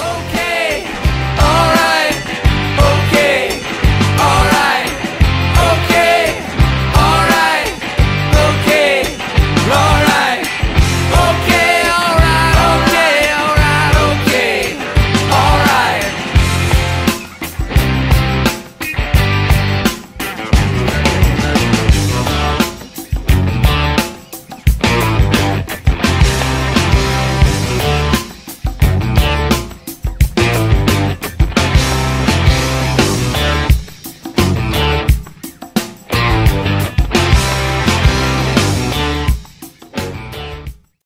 Okay.